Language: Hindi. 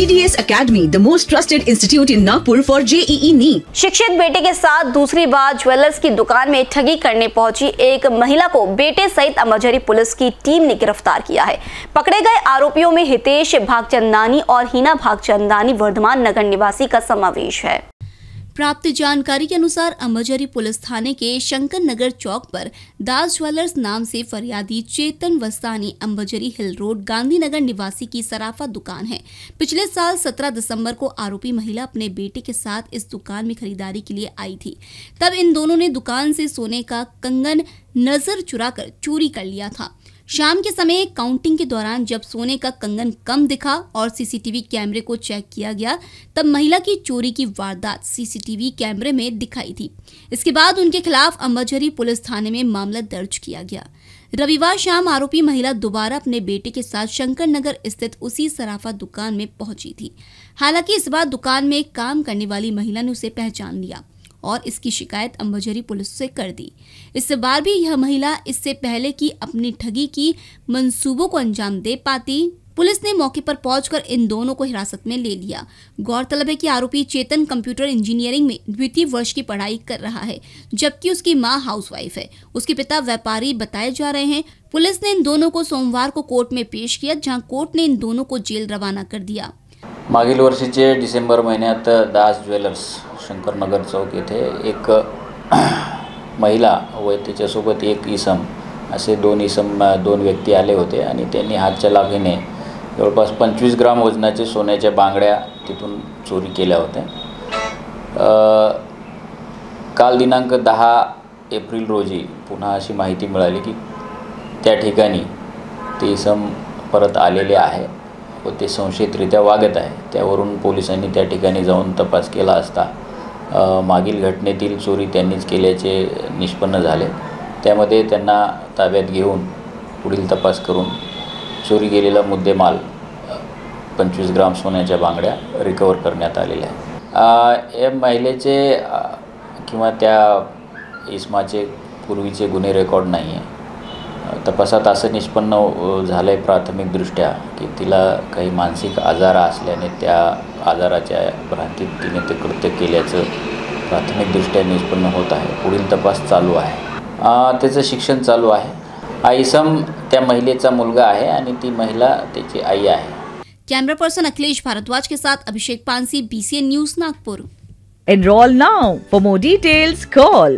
GDS Academy, the most trusted institute in Nagpur for JEE NEET. शिक्षित बेटे के साथ दूसरी बार ज्वेलर्स की दुकान में ठगी करने पहुँची एक महिला को बेटे सहित अमरझरी पुलिस की टीम ने गिरफ़्तार किया है पकड़े गए आरोपियों में हितेश भागचंदानी और हीना भागचंदानी वर्धमान नगर निवासी का समावेश है प्राप्त जानकारी के अनुसार अम्बजरी पुलिस थाने के शंकर नगर चौक पर दास ज्वेलर्स नाम से फरियादी चेतन वस्तानी अम्बजरी हिल रोड, गांधीनगर निवासी की सराफा दुकान है। पिछले साल 17 दिसंबर को आरोपी महिला अपने बेटे के साथ इस दुकान में खरीदारी के लिए आई थी। तब इन दोनों ने दुकान से सोने का कंगन नज़र चुराकर चोरी कर लिया था। शाम के समय काउंटिंग के दौरान जब सोने का कंगन कम दिखा और सीसीटीवी कैमरे को चेक किया गया, तब महिला की चोरी की वारदात सीसीटीवी कैमरे में दिखाई थी। इसके बाद उनके खिलाफ अम्बाझरी पुलिस थाने में मामला दर्ज किया गया। रविवार शाम आरोपी महिला दोबारा अपने बेटे के साथ शंकर नगर स्थित उसी सराफा दुकान में पहुँची थी। हालाँकि इस बार दुकान में काम करने वाली महिला ने उसे पहचान लिया। और इसकी शिकायत अम्बजरी पुलिस से कर दी। इस बार भी यह महिला इससे पहले की अपनी ठगी की मंसूबों को अंजाम दे पाती। पुलिस ने मौके पर पहुंचकर इन दोनों को हिरासत में ले लिया। गौरतलब है कि आरोपी चेतन कंप्यूटर इंजीनियरिंग में द्वितीय वर्ष की पढ़ाई कर रहा है, जबकि उसकी माँ हाउसवाइफ है। उसके पिता व्यापारी बताए जा रहे हैं, पुलिस ने इन दोनों को सोमवार को कोर्ट में पेश किया, जहाँ कोर्ट ने इन दोनों को जेल रवाना कर दिया। मागील वर्षीचे डिसेंबर महिन्यात दास ज्वेलर्स शंकरनगर चौक येथे एक महिला व त्याच्यासोबत एक इसम असे दोन इसम दोन व्यक्ती आले होते आणि त्यांनी हातच्या लाभेने जवळपास पंचवीस ग्राम वजनाचे सोन्याच्या बांगड्या तिथून चोरी केल्या होत्या. काल दिनांक दहा एप्रिल रोजी पुन्हा अशी माहिती मिळाली की त्या ठिकाणी ते इसम परत आलेले आहे. व ते संशयितरित्या वागत आहे. त्यावरून पोलिसांनी त्या ठिकाणी जाऊन तपास केला असता मागील घटनेतील चोरी त्यांनीच केल्याचे निष्पन्न झाले. त्यामध्ये त्यांना ताब्यात घेऊन पुढील तपास करून चोरी गेलेला मुद्देमाल पंचवीस ग्राम सोन्याच्या बांगड्या रिकवर करण्यात आलेल्या आहेत या महिलेचे किंवा त्या इस्माचे पूर्वीचे गुन्हे रेकॉर्ड नाही आहे तपासात असं निष्पन्न झालं आहे प्राथमिकदृष्ट्या की तिला काही मानसिक आजार असल्याने त्या आजाराच्या भ्रांतीत तिने ते कृत्य केल्याचं प्राथमिकदृष्ट्या निष्पन्न होत आहे. पुढील तपास चालू आहे. त्याचं शिक्षण चालू आहे. आईसम त्या महिलेचा मुलगा आहे आणि ती महिला त्याची आई आहे. कैमरा पर्सन अखिलेश भारद्वाज के साथ Abhishek Pansi BCN news Nagpur. Enroll now. For more details, call